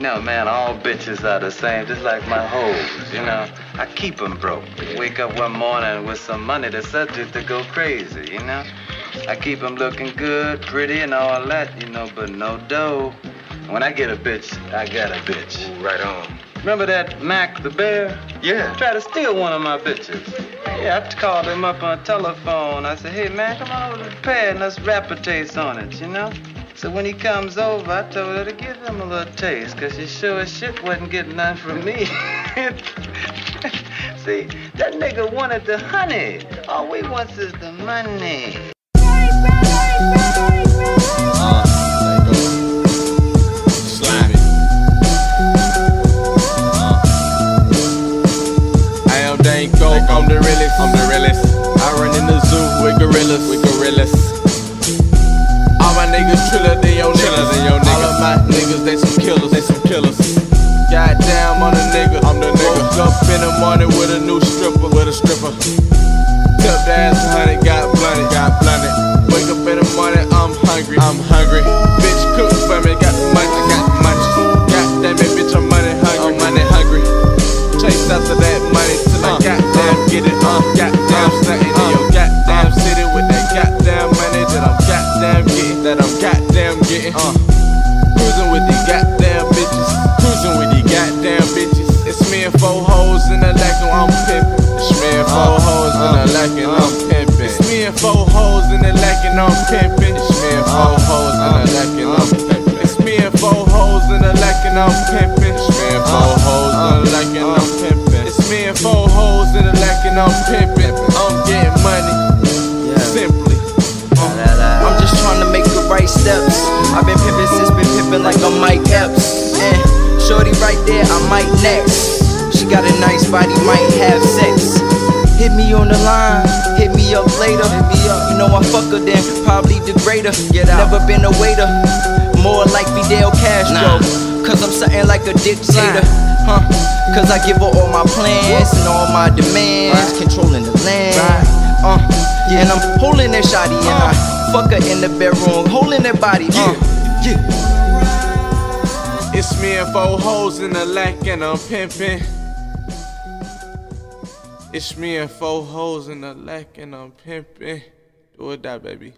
No, man, all bitches are the same, just like my hoes, you know. I keep them broke. Wake up one morning with some money, the subject to go crazy, you know. I keep them looking good, pretty, and all that, you know, but no dough. When I get a bitch, I got a bitch. Ooh, right on. Remember that Mac the bear? Yeah. Tried to steal one of my bitches. Yeah, I called him up on telephone. I said, hey, man, come on over to the pad and let's rap a taste on it, you know? So when he comes over, I told her to give him a little taste, cause she sure as shit wasn't getting none from me. See, that nigga wanted the honey. All we wants is the money. I'm the realest, I'm the realest. I run in the zoo with gorillas, with gorillas. Niggas triller than your niggas, than your niggas. All of my niggas, they some killers, they some killers. Goddamn, I'm the nigga, I'm the nigga. Woke up in the morning with a new stripper, with a stripper. Tip the ass honey, got blunted, got blunted. Wake up in the morning, I'm hungry, I'm hungry. Bitch, cook for me, got the munchies, got the munchies. Goddamn it, bitch, I'm money hungry, I'm money hungry. Chase after that money till I goddamn get it, uh, goddamn uh. Cruising with these goddamn bitches, cruising with these goddamn bitches. It's me and four hoes in the lack and uh, uh, uh. I'm pimping. It's me and four hoes in the lack and I'm pimping. It's me and four hoes in the lack and I'm pimping. It's me and four hoes in the lack and I'm pimping. It's me and four hoes in the lack and I'm pimping. It's me and four hoes in the lack and I'm pimping. It's me and four hoes in the lack and I'm pimping. I'm getting money, simply. Like I'm Mike Epps. And shorty right there, I might next. She got a nice body, might have sex. Hit me on the line, hit me up later. Hit me up. You know I fuck her, then probably degrade her. Get out. Never been a waiter, more like Fidel Castro. Cause I'm something like a dictator. Huh? Cause I give her all my plans and all my demands, controlling the land. Uh, and I'm holding that shotty and I fuck her in the bedroom, holding that body. Uh, yeah. It's me and four hoes in the lack and I'm pimping. It's me and four hoes in the lack and I'm pimping. Do or die, baby.